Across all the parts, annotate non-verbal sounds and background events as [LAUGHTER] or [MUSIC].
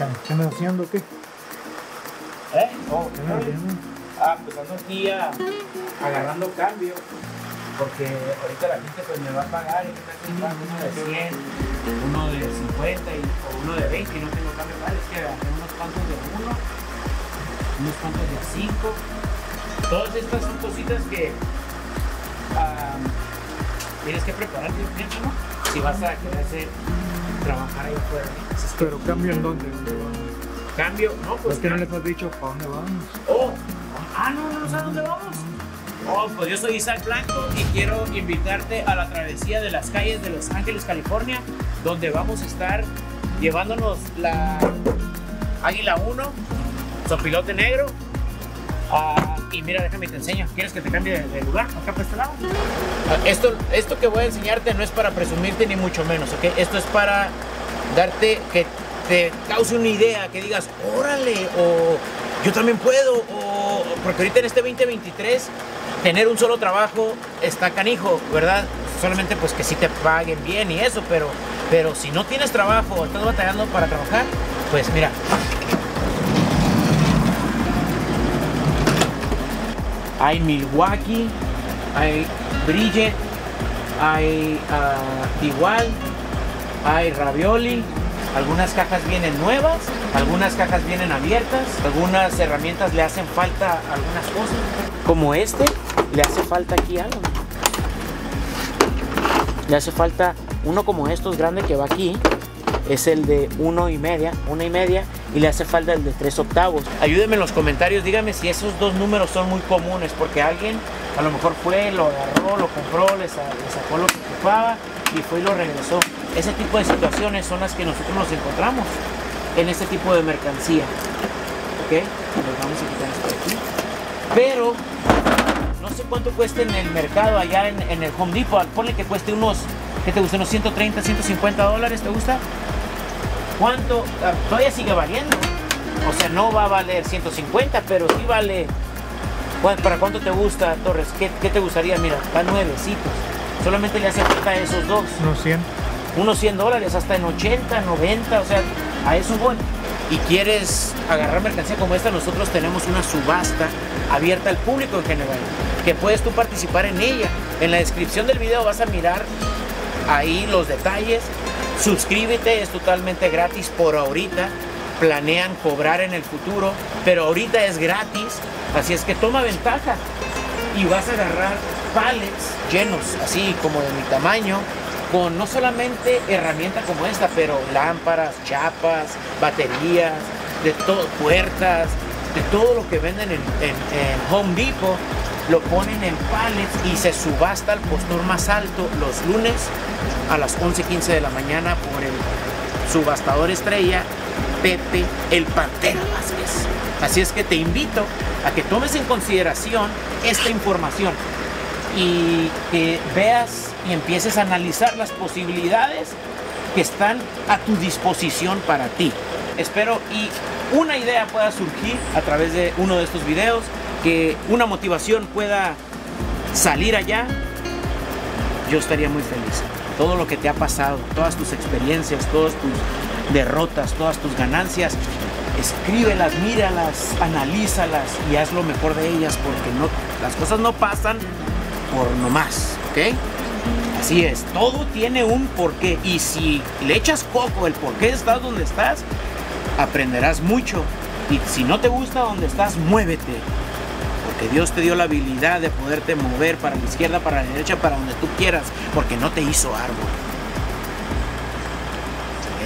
¿Qué andas haciendo? ¿Qué? ¿Eh? Oh, ¿Qué andas haciendo? Ah, pues ando aquí ah, agarrando cambio. Porque ahorita la gente pues me va a pagar y me está comprando uno de 100, uno de 50 y, o uno de 20 y no tengo cambio para Es que agarré unos cuantos de uno, unos cuantos de 5. Todas estas son cositas que ah, tienes que preparar bien, bien, ¿no? Si vas a querer hacer, trabajar ahí afuera. ¿no? Pero cambio en dónde? Cambio, no, pues Pues que no les has dicho para dónde vamos. Oh, ah, no, no, no sé a dónde vamos. Oh, pues yo soy Isaac Blanco y quiero invitarte a la travesía de las calles de Los Ángeles, California, donde vamos a estar llevándonos la Águila 1, sopilote negro. Ah, y mira, déjame te enseño. ¿Quieres que te cambie de, lugar? Acá por este lado. Ah, esto, esto que voy a enseñarte no es para presumirte ni mucho menos, ¿ok? Esto es para darte que te cause una idea, que digas, órale, o yo también puedo, o porque ahorita en este 2023 tener un solo trabajo está canijo, ¿verdad? Solamente pues que sí te paguen bien y eso, pero, pero si no tienes trabajo estás batallando para trabajar, pues mira. Hay Milwaukee, hay Bridget, hay ah, igual, hay ravioli, algunas cajas vienen nuevas, algunas cajas vienen abiertas, algunas herramientas le hacen falta algunas cosas. Como este, le hace falta aquí algo. Le hace falta uno como estos grande que va aquí. Es el de uno y media, una y media, y le hace falta el de tres octavos. Ayúdenme en los comentarios, díganme si esos dos números son muy comunes, porque alguien a lo mejor fue, lo agarró, lo compró, le, sa- le sacó lo que ocupaba y fue y lo regresó. Ese tipo de situaciones son las que nosotros nos encontramos en este tipo de mercancía. ¿Ok? Les vamos a quitar esto de aquí. Pero no sé cuánto cuesta en el mercado allá en, en el Home Depot. Ponle que cueste unos, ¿qué te gusta? Unos 130, 150 dólares, ¿te gusta? ¿Cuánto? Ah, todavía sigue valiendo. O sea, no va a valer 150, pero sí vale. ¿Cuán- ¿Para cuánto te gusta, Torres? ¿Qué, qué te gustaría? Mira, va nuevecitos. Solamente le hace falta a esos dos. Unos 100. Unos 100 dólares, hasta en 80, 90, o sea, a eso voy. Y quieres agarrar mercancía como esta, nosotros tenemos una subasta abierta al público en general, que puedes tú participar en ella. En la descripción del video vas a mirar ahí los detalles. Suscríbete, es totalmente gratis por ahorita. Planean cobrar en el futuro, pero ahorita es gratis, así es que toma ventaja y vas a agarrar pallets llenos, así como de mi tamaño, con no solamente herramienta como esta, pero lámparas, chapas, baterías, de todo, puertas, de todo lo que venden en, Home Depot, lo ponen en pallets y se subasta al postor más alto los lunes a las 11:15 de la mañana por el subastador estrella Pepe el Pantera Vázquez. Así es que te invito a que tomes en consideración esta información y que veas y empieces a analizar las posibilidades que están a tu disposición para ti. Espero y una idea pueda surgir a través de uno de estos videos, que una motivación pueda salir allá. Yo estaría muy feliz. Todo lo que te ha pasado, todas tus experiencias, todas tus derrotas, todas tus ganancias, escríbelas, míralas, analízalas y haz lo mejor de ellas porque no, las cosas no pasan por nomás, ¿ok? Así es, todo tiene un porqué y si le echas coco el por qué estás donde estás, aprenderás mucho y si no te gusta donde estás, muévete. Porque Dios te dio la habilidad de poderte mover para la izquierda, para la derecha, para donde tú quieras, porque no te hizo árbol.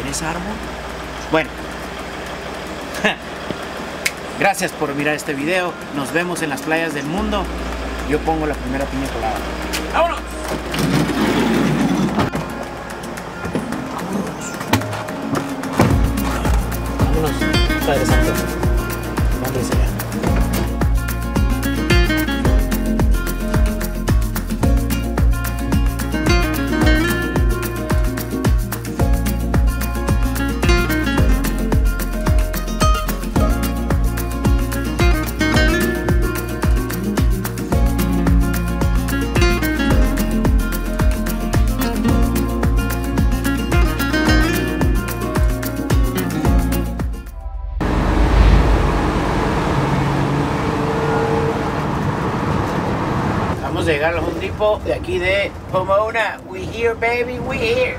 ¿Eres árbol? Bueno, [LAUGHS] gracias por mirar este video. Nos vemos en las playas del mundo. Yo pongo la primera piña colada. ¡Vámonos! Depot de aquí de Pomona. We here, baby, we here.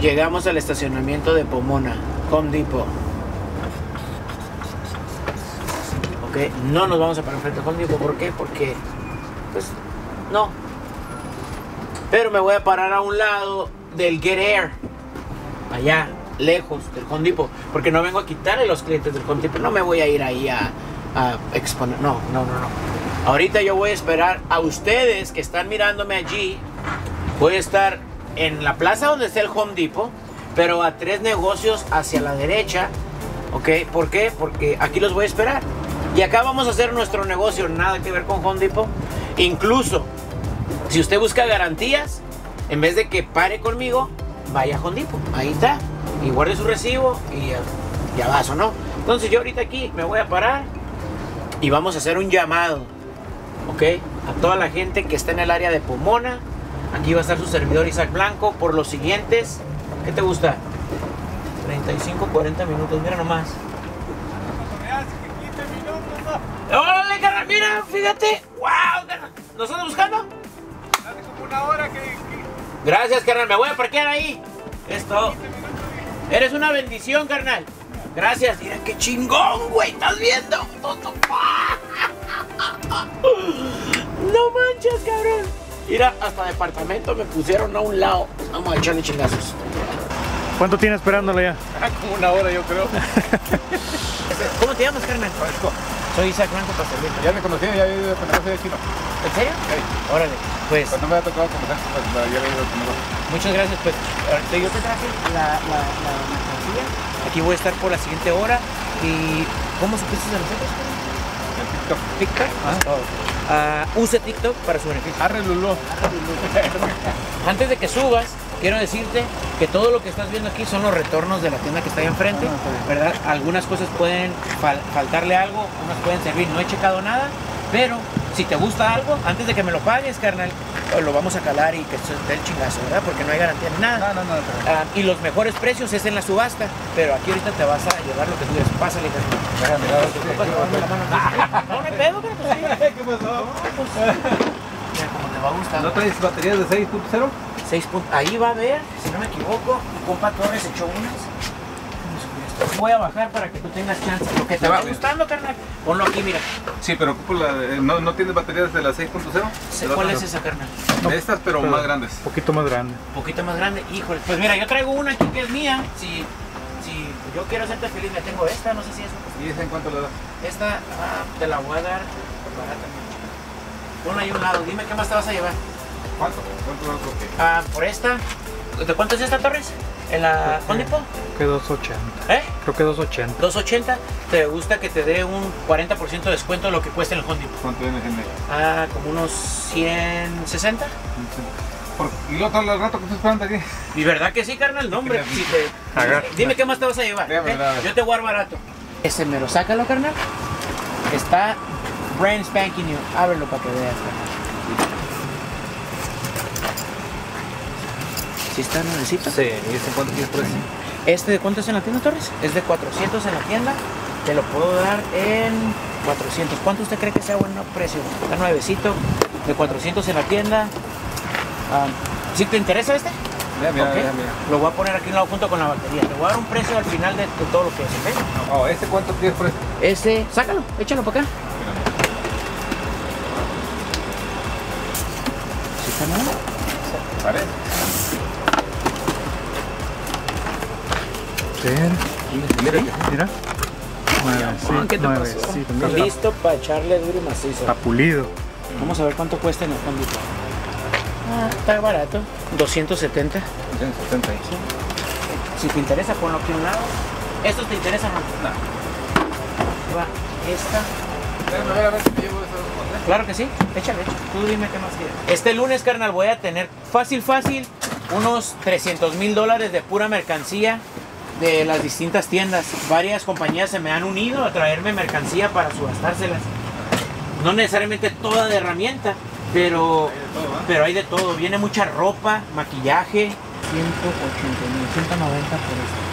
Llegamos al estacionamiento de Pomona, Home Depot. Ok, no nos vamos a parar enfrente de Home Depot. ¿Por qué? Porque, pues, no. Pero me voy a parar a un lado del Get Air. Allá, lejos del Home Depot. Porque no vengo a quitarle los clientes del Home. No me voy a ir ahí a, a exponer. No, no, no, no. Ahorita yo voy a esperar a ustedes que están mirándome allí. Voy a estar en la plaza donde está el Home Depot, pero a tres negocios hacia la derecha. ¿Ok? ¿Por qué? Porque aquí los voy a esperar. Y acá vamos a hacer nuestro negocio, nada que ver con Home Depot. Incluso, si usted busca garantías, en vez de que pare conmigo, vaya a Home Depot. Ahí está. Y guarde su recibo y ya, ya vas o no. Entonces yo ahorita aquí me voy a parar y vamos a hacer un llamado. ¿Ok? A toda la gente que está en el área de Pomona. Aquí va a estar su servidor Isaac Blanco por los siguientes. ¿Qué te gusta? 35, 40 minutos, mira nomás. ¡Órale, carnal! Mira, fíjate. ¡Wow! carnal! ¿Nos andas buscando? Hace como una hora que, que Gracias, carnal. Me voy a parquear ahí. Esto. Eres una bendición, carnal. Gracias. Mira qué chingón, güey. ¿Estás viendo? No manches, cabrón. Mira, hasta departamento me pusieron a un lado. Vamos a echarle chingazos. ¿Cuánto tiene esperándolo ya? [LAUGHS] como una hora yo creo. ¿Cómo te llamas, carnal? Soy Isaac Blanco para servirte. Ya me conocían, ya he ido con negocio de chino. ¿En serio? Ey, Órale. Pues, Pues no me ha tocado conocer, pues ya he ido con negocio. muchas gracias. Pues, ahorita yo te traje la, la, la mercancía. Aquí voy a estar por la siguiente hora. ¿Y cómo supiste de nosotros? TikTok. TikTok. Ah, use TikTok para su beneficio. Arre Lulú. Antes de que subas, quiero decirte que todo lo que estás viendo aquí son los retornos de la tienda que está ahí enfrente, Ah. ¿verdad? Algunas cosas pueden fal- faltarle algo, unas pueden servir, no he checado nada, pero si te gusta algo, antes de que me lo pagues, carnal, lo vamos a calar y que se dé el chingazo, ¿verdad? Porque no hay garantía ni nada. No, no, no. Ah, y los mejores precios es en la subasta, pero aquí ahorita te vas a llevar lo que tú quieras. Pásale, carnal. Déjame mirar, ¿Te sí, ocupas sí, llevarme la sí. mano? No, no hay pedo, pero pues sí. [LAUGHS] ¿Qué pasó? Pues, mira, como te va a gustar. ¿No traes baterías de 6.0? 6 puntos. Ahí va a ver, si no me equivoco, mi compa Torres echó unas. Voy a bajar para que tú tengas chance. Lo que te va gustando, carnal. Ponlo aquí, mira. Sí, pero ocupo la, eh, ¿no, ¿no tienes baterías de la 6.0? Sé ¿De ¿Cuál es esa, carnal? De estas, pero Pero- más grandes. Un poquito más grande. Un poquito más grande. Híjole. Pues mira, yo traigo una aquí que es mía. Si, si yo quiero hacerte feliz, me tengo esta. No sé si es ¿Y esa en cuánto le das? Esta ah, te la voy a dar barata. Ponla ahí a un lado. Dime qué más te vas a llevar. ¿Cuánto? ¿Cuánto? Ok. Ah, por esta. ¿De cuánto es esta, Torres? ¿En la Home Depot? Creo que 280. ¿Eh? Creo que 280. 280, ¿te gusta que te dé un 40% de descuento de lo que cuesta en el Home Depot? ¿Cuánto viene gente? Ah, como unos 160. Por- Y luego todo el rato que estoy esperando aquí. ¿Y verdad que sí, carnal? No, hombre. Si te... Agarra. Dime qué más te vas a llevar. Ver. Yo te dar barato. Ese me lo sácalo, carnal. Está brand spanking new. Ábrelo para que veas, carnal. ¿Sí está nuevecito? Sí, ¿y ese cuánto tienes por? ¿Este de cuánto es en la tienda, Torres? Es de 400 en la tienda. Te lo puedo dar en 400. ¿Cuánto usted cree que sea buen precio? Está nuevecito. De 400 en la tienda. Ah, ¿Sí te interesa este? Mira, mira, Ok. mira, mira. Lo voy a poner aquí un lado junto con la batería. Te voy a dar un precio al final de, de todo lo que es, ¿ok? Oh, ¿este cuánto tienes por ese? Ese, sácalo, échalo para acá. ¿Sí está nuevo? ¿Vale? Sí, Mira mira. Nueve, sí, ¿Qué te nueve, pasó? sí, Está también listo para echarle duro y macizo. Está pulido. Vamos a ver cuánto cuesta en el Depot. Ah, está barato. 270. 170 ahí. Si te interesa, ponlo aquí a un lado. ¿Estos te interesan? No. Va, esta. Déjame ver a ver si te llevo esas dos cosas. Claro que sí. Échale, échale. Tú dime qué más quieres. Este lunes, carnal, voy a tener fácil, fácil unos 300 mil dólares de pura mercancía de las distintas tiendas. Varias compañías se me han unido a traerme mercancía para subastárselas. No necesariamente toda de herramienta, pero, pero hay de todo. Viene mucha ropa, maquillaje. 180 mil, 190 por esto.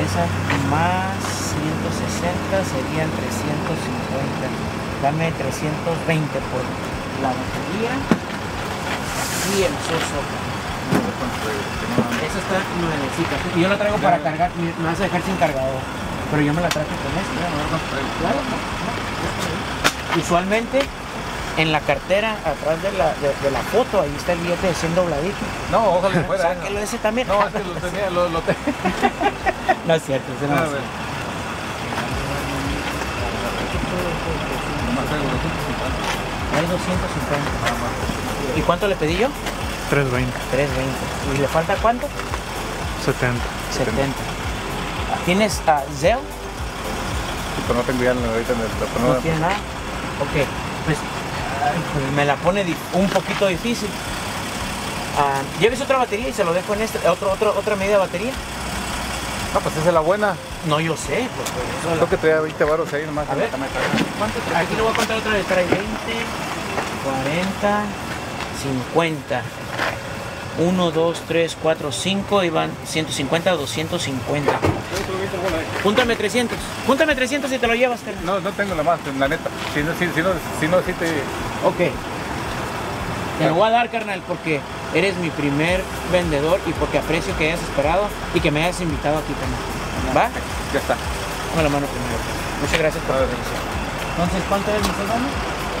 Esa más 160 serían 350. dame 320 por la batería y el soso. Esa está nuevecita. Y yo la traigo para cargar, me vas a dejar sin cargador. Pero yo me la traigo con esta. Claro, no, no. Usualmente en la cartera, atrás de la, de, de la foto, ahí está el billete de 100 dobladito. No, ojalá que fuera. Sáquelo ese también. No, es que lo tenía, lo, lo tenía. [LAUGHS] No es cierto, ese no A es ver. cierto. Nomás traigo 250. Hay 250. Nada más. ¿Y cuánto le pedí yo? 320. 320. ¿Y le falta cuánto? 70. 70. ¿Tienes a? Sí, pero no tengo ya ahorita en el teléfono. No tiene nada. Ok, pues, pues me la pone un poquito difícil. Ah, Lleves otra batería y se lo dejo en este, otro, otro, otra media batería. No, pues esa es la buena. No, yo sé, pues por eso la- Creo que traía 20 baros ahí nomás. A ver. la. ¿Cuánto trae? Aquí le voy a contar otra vez. Trae 20, 40, 50. 1, 2, 3, 4, 5 y van 150, 250. Júntame 300. Júntame 300 y te lo llevas, carnal. No, no tengo la más, la neta. Si no, si, si no, si no, si te... Ok. Te lo voy a dar, carnal, porque eres mi primer vendedor y porque aprecio que hayas esperado y que me hayas invitado aquí, carnal. ¿Va? Ya está. Dame la mano primero. Muchas gracias por A tu ver. atención. Entonces, ¿cuánto es mi segundo?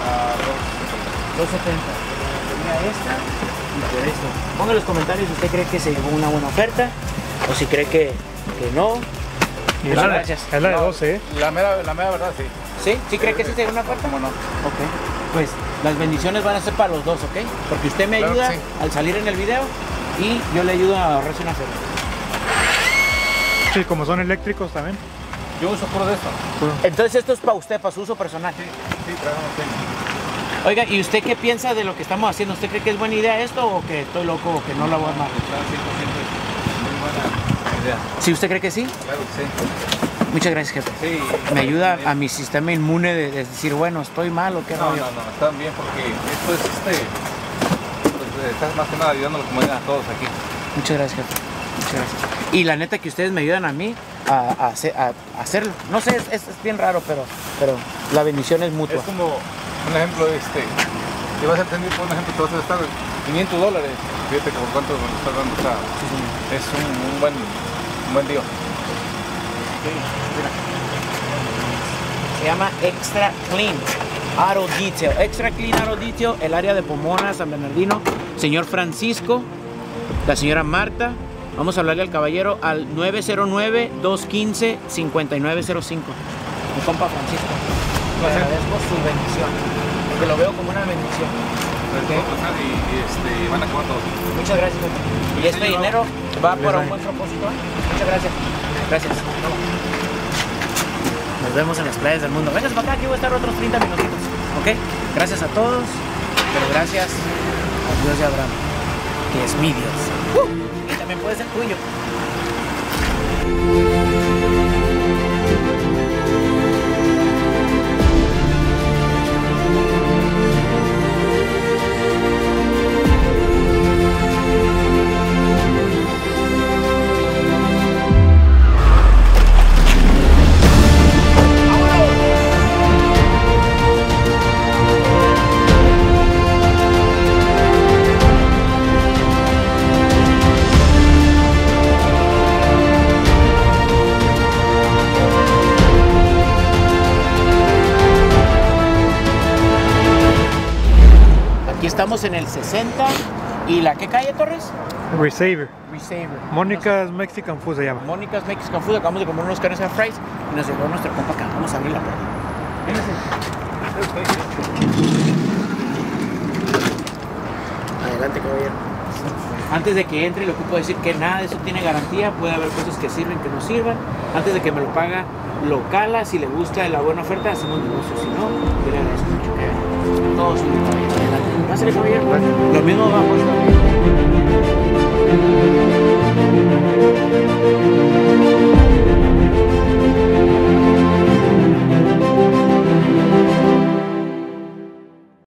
Ah, 270. Mira esta por esto. Ponga en los comentarios si usted cree que se llevó una buena oferta o si cree que, que no. Y Muchas es la, gracias. es la de No, 12, ¿eh? La mera, la mera verdad, sí. ¿Sí? ¿Sí cree que sí se llevó una oferta? ¿Cómo no? Ok. Pues las bendiciones van a ser para los dos, ¿ok? Porque usted me Claro ayuda sí. al salir en el video y yo le ayudo a ahorrarse una feria. Sí, como son eléctricos también. Yo uso puro de esto. Entonces esto es para usted, para su uso personal. Sí, sí, tenis. Oiga, ¿y usted qué piensa de lo que estamos haciendo? ¿Usted cree que es buena idea esto o que estoy loco o que no la voy a armar? Está 100% muy buena idea. Si usted cree que sí, Claro que sí. muchas gracias, jefe. Sí. Me ayuda Sí. a mi sistema inmune de, de decir, bueno, estoy mal o qué No, rollo. no, no, están bien porque esto es este. Pues, eh, estás más que nada ayudando a la comunidad a todos aquí. Muchas gracias, jefe. Muchas gracias. Y la neta que ustedes me ayudan a mí a, a hacer- a hacerlo. No sé, es, es- es bien raro, pero, pero la bendición es mutua. Es como un ejemplo, este. Te vas a entender por un ejemplo, te vas a gastar 500 dólares. Fíjate por cuánto lo estás dando. O sea, Sí, es un, un buen, un buen día. Se llama Extra Clean Auto Detail. Extra Clean Auto Detail, el área de Pomona, San Bernardino. Señor Francisco, la señora Marta. Vamos a hablarle al caballero al 909-215-5905. Mi compa Francisco. Le agradezco su bendición. Porque lo veo como una bendición. Y, y, este, van a acabar todos. Muchas gracias. Y este dinero va para un buen propósito. ¿eh? Muchas gracias. Gracias. Nos vemos en las playas del mundo. Vengas para acá, aquí voy a estar otros 30 minutitos. ¿Ok? Gracias a todos. Pero gracias al Dios de Abraham, que es mi Dios. ¡Uh! Y también puede ser tuyo. Estamos en el 60 y la ¿qué calle Torres? Receiver. Receiver. Mónica's Mexican Food se llama. Mónica's Mexican Food. Acabamos de comer unos carnes and fries y nos llegó nuestra compa acá. Vamos a abrir la puerta. Adelante, caballero. Antes de que entre, lo que puedo decir que nada de eso tiene garantía. Puede haber cosas que sirven, que no sirvan. Antes de que me lo paga, lo cala. Si le gusta la buena oferta, hacemos negocio. Si no, yo le agradezco mucho que. Todo. Pásale, caballero. Lo mismo vamos.